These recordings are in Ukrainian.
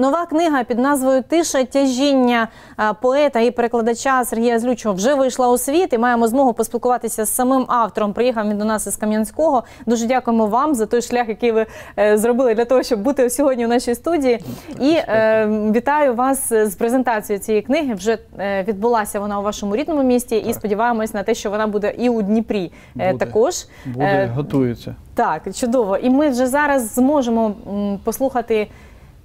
Нова книга під назвою Тиша тяжіння е, поета і перекладача Сергія Злючого вже вийшла у світ і маємо змогу поспілкуватися з самим автором. Приїхав він до нас із Кам'янського. Дуже дякуємо вам за той шлях, який ви е, зробили для того, щоб бути сьогодні в нашій студії. І е, вітаю вас з презентацією цієї книги. Вже е, відбулася вона у вашому рідному місті, і сподіваємось на те, що вона буде і у Дніпрі Буде. також. Буде, готується. так, чудово. І ми вже зараз зможемо послухати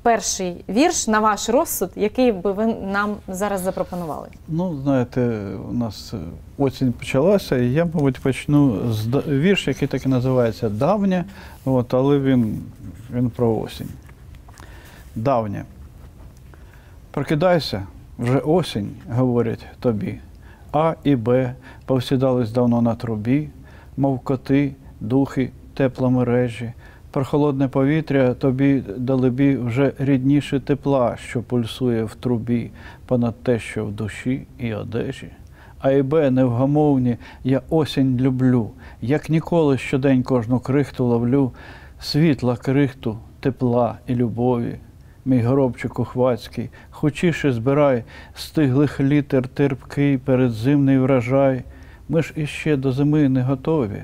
перший вірш на ваш розсуд, який би ви нам зараз запропонували. Ну, знаєте, у нас е, осінь почалася, і я, мабуть, почну з вірш, який так і називається Давнє, от, але він, він про осінь. Давнє. Прокидайся, вже осінь, говорять тобі. А і Б повсідались давно на трубі, мов коти, духи, тепломережі. Прохолодне повітря тобі далебі вже рідніше тепла, що пульсує в трубі, понад те, що в душі і одежі. А і Б невгамовні, я осінь люблю, як ніколи щодень кожну крихту ловлю, світла крихту, тепла і любові. Мій горобчик ухвацький, хочіше збирай стиглих літер терпкий передзимний врожай. Ми ж іще до зими не готові.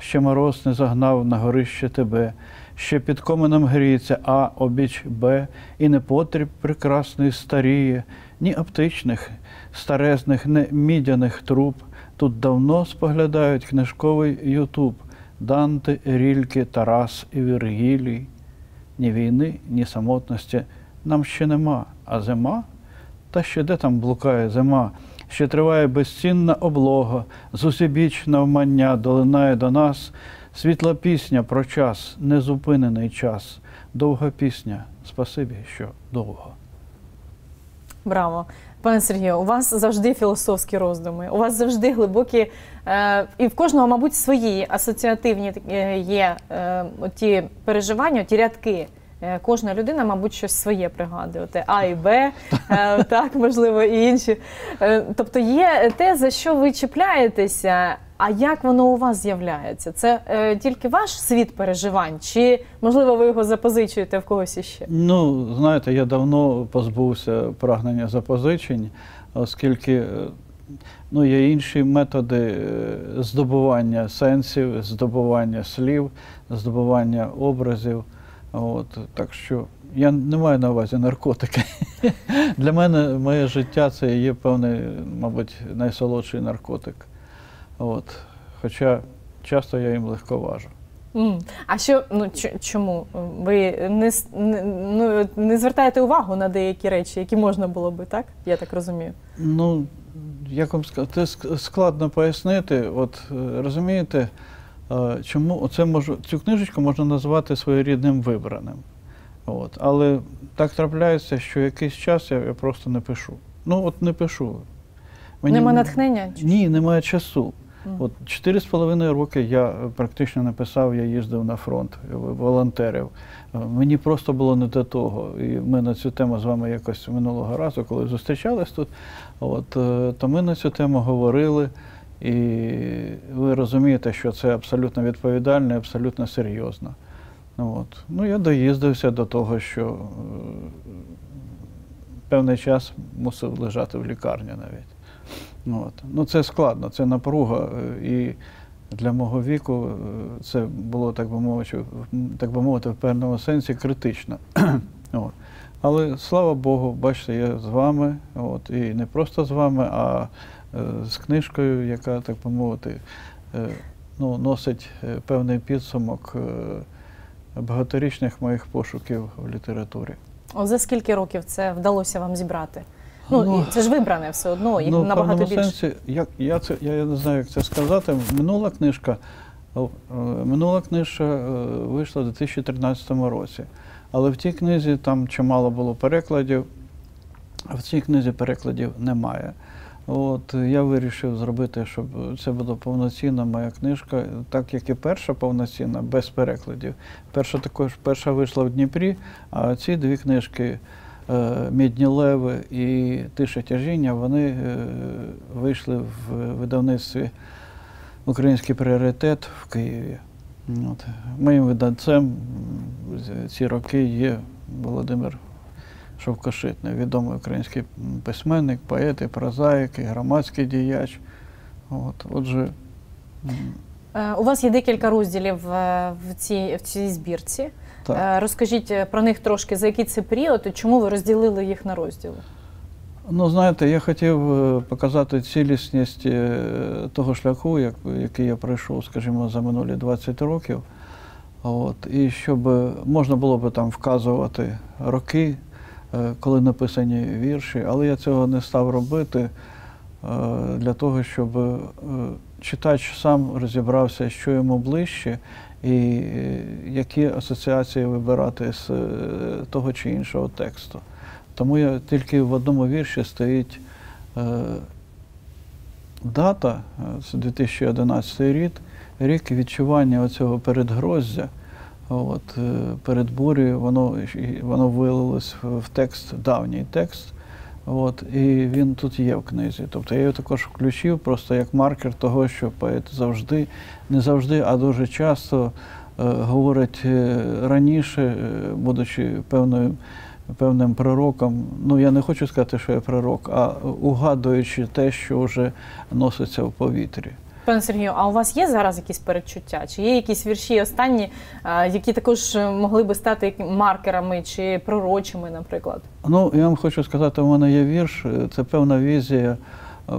Ще мороз не загнав на горище тебе, ще під коменом гріється А обіч Б, і непотріб прекрасний старіє, ні оптичних, старезних, не мідяних труб. Тут давно споглядають книжковий Ютуб, Данте, Рільки, Тарас і Віргілій. Ні війни, ні самотності нам ще нема, а зима? Та ще де там блукає зима? Ще триває безцінна облога, зусібіч навмання долинає до нас. Світла пісня про час, незупинений час, довга пісня, спасибі, що довго. Браво! Пане Сергію, у вас завжди філософські роздуми, у вас завжди глибокі, е, і в кожного, мабуть, свої асоціативні е, є е, ті переживання, ті рядки. Е, Кожна людина, мабуть, щось своє пригадує. А і Б, е, так, можливо, і інші. Е, тобто є те, за що ви чіпляєтеся, а як воно у вас з'являється? Це е, тільки ваш світ переживань, чи, можливо, ви його запозичуєте в когось іще? Ну, знаєте, я давно позбувся прагнення запозичень, оскільки ну, є інші методи здобування сенсів, здобування слів, здобування образів. От, так що я не маю на увазі наркотики. Для мене моє життя це є певний, мабуть, найсолодший наркотик. От. Хоча часто я їм легковажу. А що ну чому ви не, не, ну, не звертаєте увагу на деякі речі, які можна було би, так? Я так розумію. Ну, як вам сказати, це складно пояснити. От е, розумієте, чому оце можу, цю книжечку можна назвати своєрідним вибраним. От. Але так трапляється, що якийсь час я, я просто не пишу. Ну, от не пишу. Нема натхнення? Ні, немає часу. От чотири з половиною роки я е, практично не писав, я їздив на фронт, е, волонтерів. Е, Мені просто було не до того. І ми на цю тему з вами якось минулого разу, коли зустрічались тут, от, е, то ми на цю тему говорили. І ви розумієте, що це абсолютно відповідально і абсолютно серйозно. Ну, От. Ну, я доїздився до того, що е, певний час мусив лежати в лікарні навіть. Ну, От. Ну, це складно, це напруга. е, І для мого віку е, це було, так би мовити, так би мовити, в певному сенсі критично. От. Але слава Богу, бачите, я з вами, от, і не просто з вами, а з книжкою, яка, так би мовити, е, ну, носить е, певний підсумок е, багаторічних моїх пошуків в літературі. О, за скільки років це вдалося вам зібрати? Ну, Ну, це ж вибране все одно, їх ну, набагато більше. сенсі, як, я, це, я не знаю, як це сказати. Минула книжка, е, минула книжка е, вийшла у 2013 році. Але в тій книзі там чимало було перекладів, а в цій книзі перекладів немає. От я вирішив зробити, щоб це була повноцінна моя книжка, так як і перша повноцінна, без перекладів. Перша також перша вийшла в Дніпрі, а ці дві книжки е, Мідні леви і Тиша тяжіння, вони е, вийшли в видавництві Український пріоритет в Києві. От. Моїм видавцем ці роки є Володимир Шовкошитний, відомий український письменник, поет, і прозаїк, і громадський діяч. От, отже, Е, У вас є декілька розділів е, в цій, в цій збірці. так. Е, Розкажіть про них трошки, за який це період і чому ви розділили їх на розділи? Ну, знаєте, я хотів показати цілісність того шляху, який я пройшов, скажімо, за минулі 20 років. От, і щоб можна було б там вказувати роки, коли написані вірші, але я цього не став робити е, для того, щоб е, читач сам розібрався, що йому ближче, і е, які асоціації вибирати з е, того чи іншого тексту. Тому я тільки в одному вірші стоїть е, дата, е, це 2011 рік, рік відчування оцього передгроздя. От, е, перед бурею воно, воно вилилось в в текст, давній текст. От, і він тут є в книзі. Тобто я його також включив просто як маркер того, що поет завжди, не завжди, а дуже часто е, говорить е, раніше, е, будучи певною певним пророком. Ну я не хочу сказати, що я пророк, а угадуючи те, що вже носиться в повітрі. Пане Сергію, а у вас є зараз якісь передчуття? Чи є якісь вірші останні, е, які також могли би стати маркерами чи пророчими, наприклад? Ну, я вам хочу сказати, у мене є вірш, е, це певна візія е,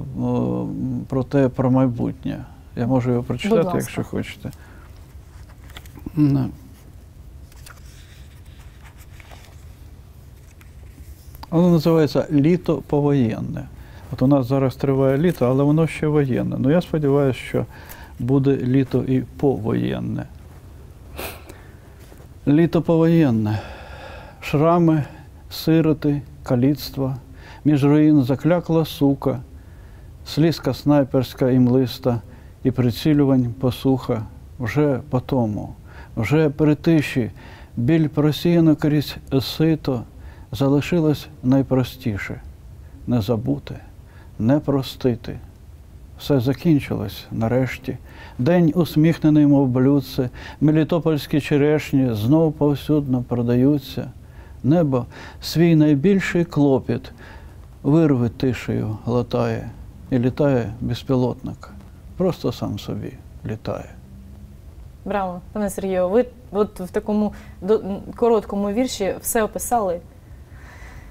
про те, про майбутнє. Я можу його прочитати, якщо хочете. Воно називається Літо повоєнне. От у нас зараз триває літо, але воно ще воєнне. Ну я сподіваюся, що буде літо і повоєнне. Літо повоєнне. Шрами, сироти, каліцтва, між руїн заклякла сука, слізка снайперська і млиста, і прицілювань посуха. Вже по тому, вже при тиші, біль просіяно крізь сито, залишилось найпростіше. Не забути, не простити. Все закінчилось нарешті. День усміхнений, мов блюдце, мелітопольські черешні знов повсюдно продаються. Небо свій найбільший клопіт вирви тишею глотає і літає безпілотник. Просто сам собі літає. Браво, пане Сергію, ви от в такому короткому вірші все описали.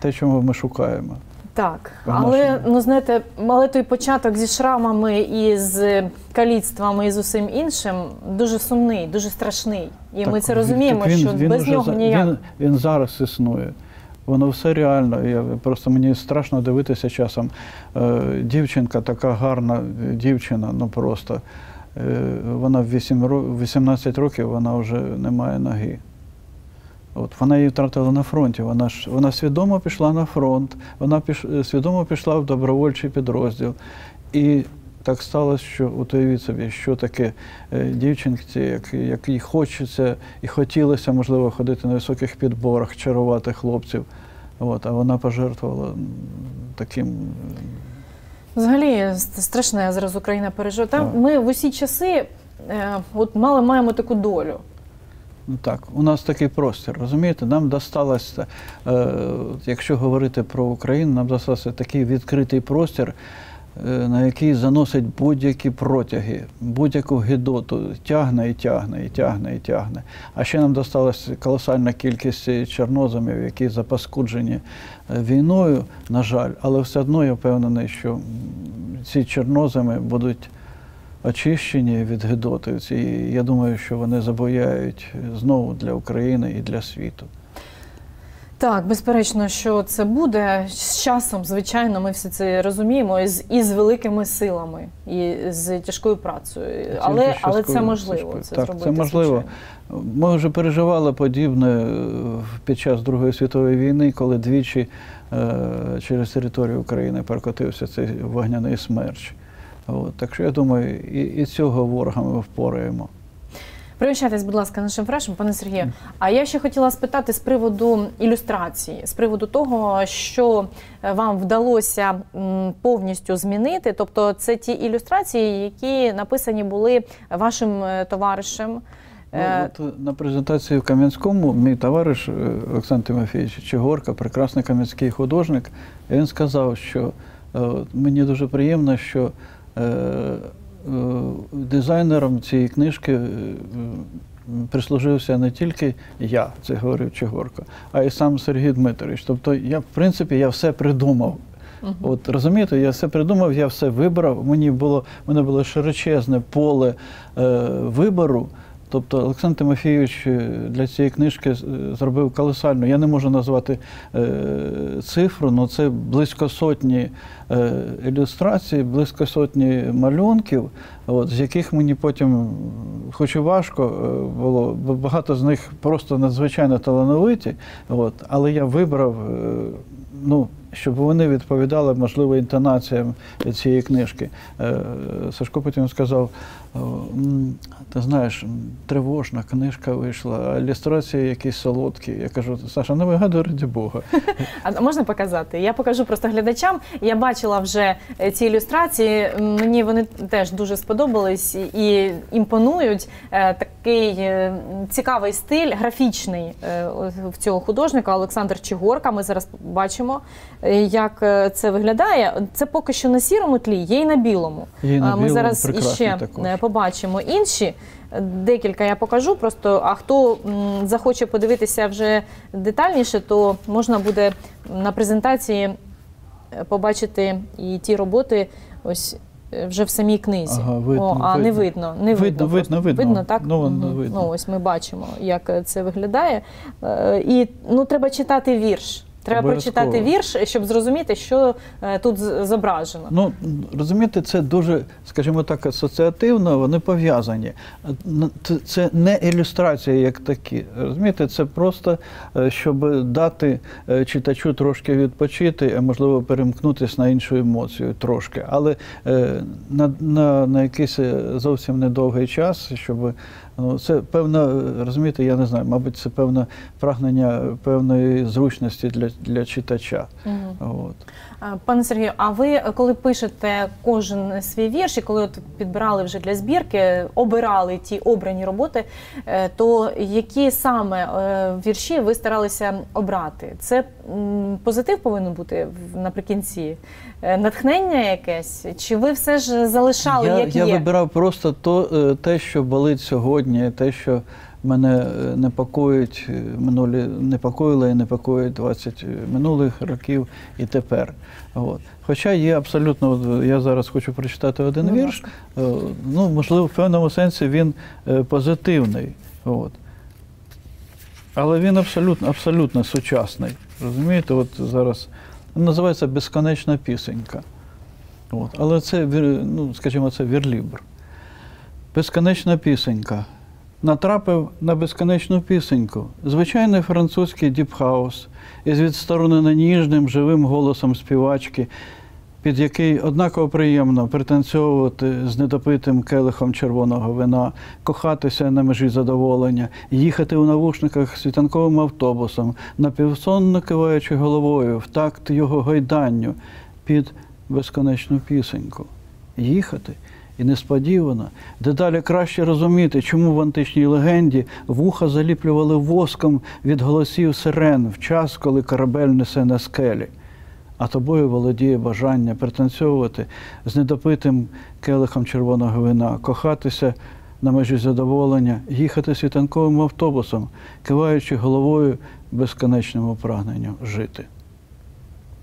Те, чого ми шукаємо. Так, але ну знаєте, але той початок зі шрамами і з каліцтвами і з усім іншим дуже сумний, дуже страшний. І ми це розуміємо, він- що він без уже нього за- ніяк. Він, він зараз існує. Воно все реально. Я просто мені страшно дивитися часом. Е, дівчинка, така гарна дівчина, ну просто. Е, вона в 8, ро- 18 років вона вже не має ноги. От вона її втратила на фронті. Вона ж вона свідомо пішла на фронт, вона піш, е, свідомо пішла в добровольчий підрозділ. І так сталося, що уявіть собі, що таке е, дівчинці, як, якій хочеться і хотілося, можливо, ходити на високих підборах, чарувати хлопців. От, а вона пожертвувала таким. е, Взагалі ст- страшне зараз Україна пережила. Там ми в усі часи е, от мали маємо таку долю. Так, у нас такий простір, розумієте? Нам досталося, е, якщо говорити про Україну, нам достався такий відкритий простір, е, на який заносить будь-які протяги, будь-яку гидоту, тягне і тягне, і тягне, і тягне. А ще нам досталася колосальна кількість чорноземів, які запаскуджені е, війною, на жаль, але все одно я впевнений, що ці чорноземи будуть очищені від гидоти. І я думаю, що вони забояють знову для України і для світу. Так, безперечно, що це буде з часом, звичайно, ми всі це розуміємо, і з, і з великими силами, і з тяжкою працею. Але, Тільки але щасливо, це можливо. Це так, зробити, це можливо. звичайно. Ми вже переживали подібне е, під час Другої світової війни, коли двічі е, через територію України перекотився цей вогняний смерч. От, так що я думаю, і, і цього ворога ми впораємо. Пригощайтесь, будь ласка, нашим фрешем, пане Сергію. А я ще хотіла спитати з приводу ілюстрації, з приводу того, що е, вам вдалося повністю змінити. Тобто, це ті ілюстрації, які написані були вашим е, товаришем. Ну, Е, от на презентації в Кам'янському мій товариш Олександр Тимофійович Чигорка, прекрасний кам'янський художник, він сказав, що мені дуже приємно, що дизайнером цієї книжки е, прислужився не тільки я, це говорив Чигорко, а й сам Сергій Дмитрович. Тобто, я, в принципі, я все придумав. От розумієте, я все придумав, я все вибрав. Мені було мене було широчезне поле е, вибору. Тобто Олександр Тимофійович е, для цієї книжки е, зробив колосально. Я не можу назвати е, цифру, але це близько сотні ілюстрацій, близько сотні малюнків, от, з яких мені потім, хоч і важко було, бо багато з них просто надзвичайно талановиті. От, але я вибрав. ну, щоб вони відповідали, можливо, інтонаціям цієї книжки. Сашко потім сказав: «О, м, ти знаєш, тривожна книжка вийшла, ілюстрації якісь солодкі. Я кажу, Саша, не вигадуй раді Бога. А можна показати? Я покажу просто глядачам. Я бачила вже е, ці ілюстрації. Мені вони теж дуже сподобались і імпонують. Е, Такий е, цікавий стиль, графічний е, в цього художника Олександр Чигорка. Ми зараз бачимо, е, як е, це виглядає. Це поки що на сірому тлі, є і на білому. Є на А Ми зараз іще також. Побачимо інші. Декілька я покажу. Просто а хто захоче подивитися вже детальніше, то можна буде на презентації е, побачити і ті роботи ось е, вже в самій книзі. Ага, видно, О, а не видно. видно. Не Видно, видно, видно, видно. видно так? Ну, Мгм. видно. ну ось ми бачимо, як це виглядає. Е, І ну треба читати вірш. Треба Обов'язково. прочитати вірш, щоб зрозуміти, що е, тут з- зображено. Ну, розумієте, це дуже, скажімо так, асоціативно, вони пов'язані. Н- це- Це не ілюстрація як такі. Розумієте, це просто, е, щоб дати е, читачу трошки відпочити, а можливо перемкнутися на іншу емоцію трошки. Але е, на, на, на якийсь е, зовсім недовгий час, щоб ну, це певне, розумієте, я не знаю, мабуть, це певне прагнення певної зручності для, для читача. Угу. От. А, Пане Сергію, а ви е, коли пишете кожен свій вірш, і коли от підбирали вже для збірки, обирали ті обрані роботи, е, то які саме е, вірші ви старалися обрати? Це позитив повинен бути наприкінці? Е, Натхнення якесь? Чи ви все ж залишали я, як я є? вибирав просто то, е, те, що болить сьогодні, те, що мене е, непокоїть е, минулі, непокоїло і непокоїть 20 минулих років і тепер. От. Хоча є абсолютно, я зараз хочу прочитати один Будь вірш, е, ну, можливо, в певному сенсі він е, позитивний. От. Але він абсолютно, абсолютно сучасний. Розумієте, от зараз називається Безконечна пісенька. От. Але це, ну, скажімо, це вірлібр. Безконечна пісенька. Натрапив на безконечну пісеньку. Звичайний французький діпхаус із відсторонено ніжним живим голосом співачки, під який однаково приємно пританцьовувати з недопитим келихом червоного вина, кохатися на межі задоволення, їхати у навушниках світанковим автобусом, напівсонно киваючи головою в такт його гойданню під безконечну пісеньку. Їхати і несподівано, дедалі краще розуміти, чому в античній легенді вуха заліплювали воском від голосів сирен в час, коли корабель несе на скелі. А тобою володіє бажання пританцьовувати з недопитим келихом червоного вина, кохатися на межі задоволення, їхати світанковим автобусом, киваючи головою безконечному прагненню жити.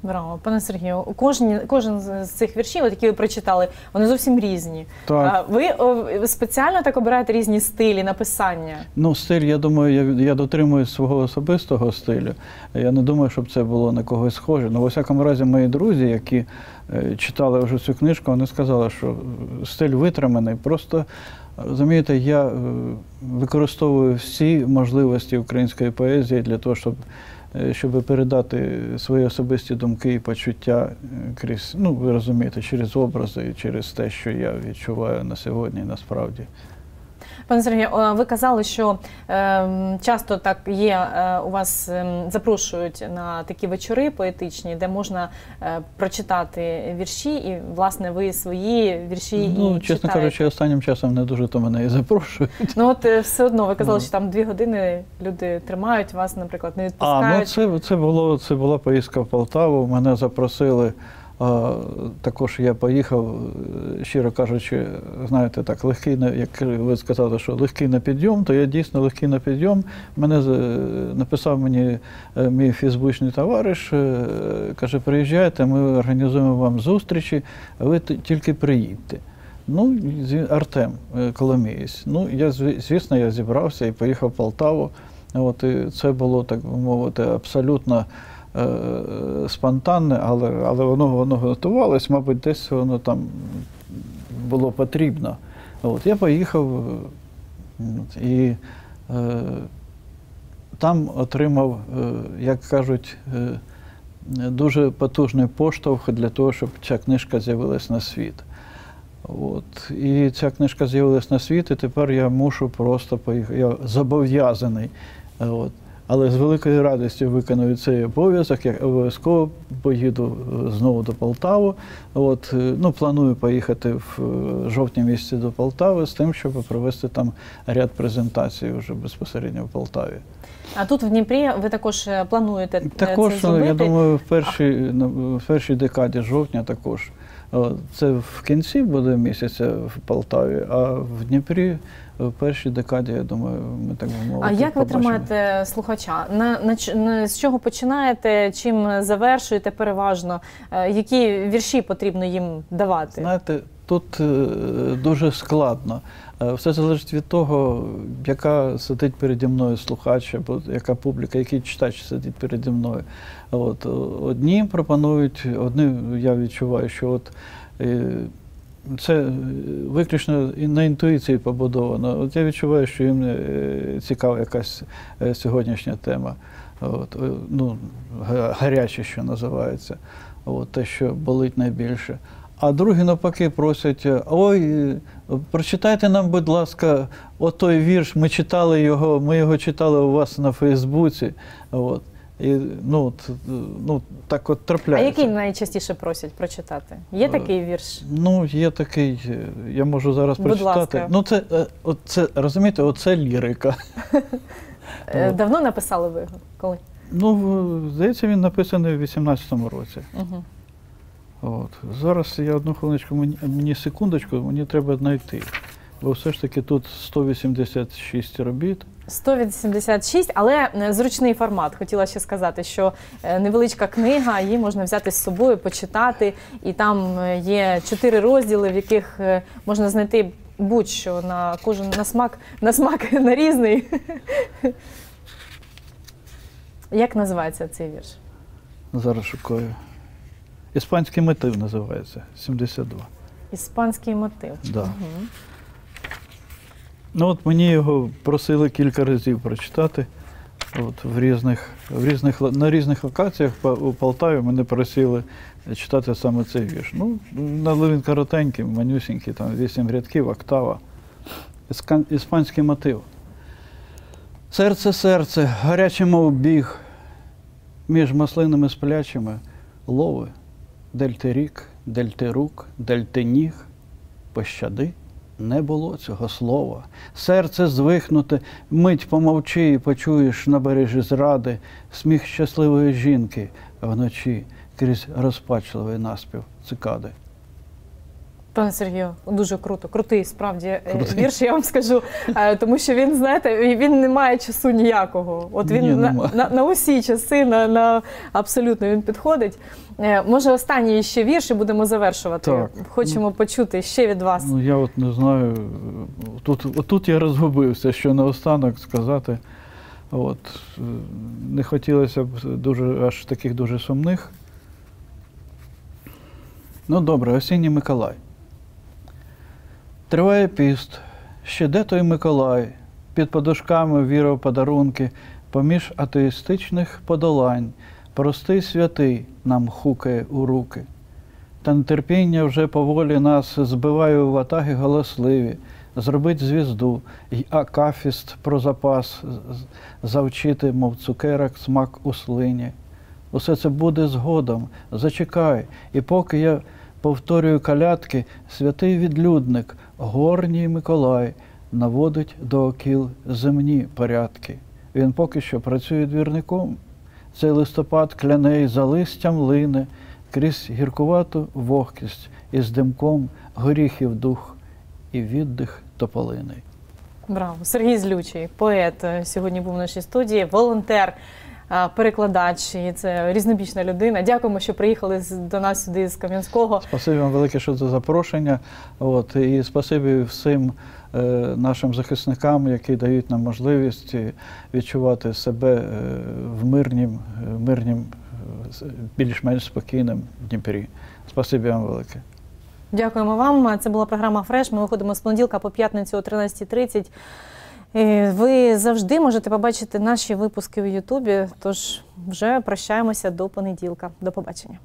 Браво, пане Сергію, кожен, кожен з цих віршів, от які ви прочитали, вони зовсім різні. Так. А ви спеціально так обираєте різні стилі написання? Ну, стиль, я думаю, я, я дотримуюсь свого особистого стилю. Я не думаю, щоб це було на когось схоже. Ну, во всякому разі, мої друзі, які е, читали вже цю книжку, вони сказали, що стиль витриманий. Просто розумієте, я е, використовую всі можливості української поезії для того, щоб. Е, Щоб передати свої особисті думки і почуття е, крізь, ну ви розумієте, через образи, через те, що я відчуваю на сьогодні, насправді. Пане Сергію, ви казали, що е, часто так є, е, у вас е, запрошують на такі вечори поетичні, де можна е, прочитати вірші, і власне ви свої вірші Ну, і чесно читаєте. кажучи, останнім часом не дуже то мене і запрошують. Ну от е, все одно ви казали, Ну. що там дві години люди тримають вас, наприклад, не А, ну це, це, було, це була поїздка в Полтаву. Мене запросили. Також я поїхав, щиро кажучи, знаєте, так, легкий, на- як ви сказали, що легкий на підйом, то я дійсно легкий на підйом. Мене написав мені е, мій фейсбучний товариш, е, каже, приїжджайте, ми організуємо вам зустрічі, ви тільки приїдьте. Ну, Артем е, Коломієць. Ну, я, звісно, я зібрався і поїхав в Полтаву. От, і це було, так би мовити, абсолютно спонтанне, але, але воно, воно готувалось, мабуть, десь воно там було потрібно. От, я поїхав і е, там отримав, е, як кажуть, е, дуже потужний поштовх для того, щоб ця книжка з'явилась на світ. От. І ця книжка з'явилась на світ, і тепер я мушу просто поїхати. Я зобов'язаний. От. Але з великою радістю виконую цей обов'язок. Я обов'язково поїду е, знову до Полтави. От, е, ну, планую поїхати в е, жовтні місяці до Полтави з тим, щоб провести там ряд презентацій вже безпосередньо в Полтаві. А тут в Дніпрі ви також плануєте Також, це зробити. я думаю, в першій, в першій декаді жовтня також. Це в кінці буде місяця в Полтаві, а в Дніпрі в першій декаді, я думаю, ми так би мовити. А як ви тримаєте слухача? На, на, на з чого починаєте? Чим завершуєте переважно? Е, Які вірші потрібно їм давати? Знаєте, тут е, дуже складно. Е, Все залежить від того, яка сидить переді мною слухач, або яка публіка, який читач сидить переді мною. От, одні пропонують, одні я відчуваю, що от. е, Це виключно на інтуїції побудовано. От я відчуваю, що їм цікава якась сьогоднішня тема. От, ну, га- гаряче, що називається, от, те, що болить найбільше. А другі навпаки просять: ой, е, прочитайте нам, будь ласка, отой вірш, ми читали його, ми його читали у вас на Фейсбуці. От. І, ну, от, е, ну, так от А який найчастіше просять прочитати? Є Е, такий вірш? Ну, є такий, е, я можу зараз Будь прочитати. ласка. Ну, це, е, от це, розумієте, оце лірика. Е. Давно написали ви його? Коли? Ну, здається, він написаний в 18-му році. Угу. От. Зараз я одну хвилиночку, мені, мені секундочку, мені треба знайти. Бо все ж таки тут 186 робіт. 186, але е, зручний формат. Хотіла ще сказати, що е, невеличка книга, її можна взяти з собою, почитати, і там е, є чотири розділи, в яких можна знайти будь-що на кожен на смак, на смак на різний. Як називається цей вірш? Зараз шукаю. Іспанський мотив називається 72. Іспанський мотив. Да. Мгм. Ну от мені його просили кілька разів прочитати. От в різних, в різних, на різних локаціях у Полтаві мене просили читати саме цей вірш. Ну, він коротенький, манюсінький, там вісім рядків, октава. Іспанський мотив. Серце, серце, гаряче, мов біг, між маслинами сплячими лови, дель ти рік, дельти рук, дельти ніг, пощади не було цього слова. Серце звихнуте, мить помовчи і почуєш на бережі зради сміх щасливої жінки вночі крізь розпачливий наспів цикади. Пане Сергію, дуже круто, крутий справді е, Крутий. вірш, я вам скажу. Е, Тому що він, знаєте, він не має часу ніякого. От він Ні, на, на, на усі часи, на, на абсолютно він підходить. Е, Може, останній ще вірш і будемо завершувати. Так. Хочемо почути ще від вас. Ну я от не знаю. Тут, отут я розгубився, що наостанок сказати. От, не хотілося б дуже аж таких дуже сумних. Ну добре, осінній Миколай. Триває піст. Ще де той Миколай? Під подушками віра в подарунки, поміж атеїстичних подолань. Простий святий нам хукає у руки. Та нетерпіння вже поволі нас збиває в атаги голосливі. зробить звізду, й акафіст про запас завчити, мов цукерок, смак у слині. Усе це буде згодом. Зачекай. І поки я повторюю калятки, святий відлюдник, горній Миколай, наводить до окіл земні порядки. Він поки що працює двірником. Цей листопад кляне й за листям лине, крізь гіркувату вогкість із димком горіхів дух і віддих тополини. Браво. Сергій Злючий, поет, е, сьогодні був в нашій студії, волонтер, перекладач. І це різнобічна людина. Дякуємо, що приїхали до нас сюди з Кам'янського. Спасибі вам велике, що за запрошення. От, і спасибі всім е, нашим захисникам, які дають нам можливість е, відчувати себе е, в мирнім, е, мирнім, більш-менш спокійним Дніпрі. Спасибі вам велике. Дякуємо вам. Це була програма Фреш. Ми виходимо з понеділка по п'ятницю о 13.30. Е, Ви завжди можете побачити наші випуски в Ютубі. Тож вже прощаємося до понеділка. До побачення.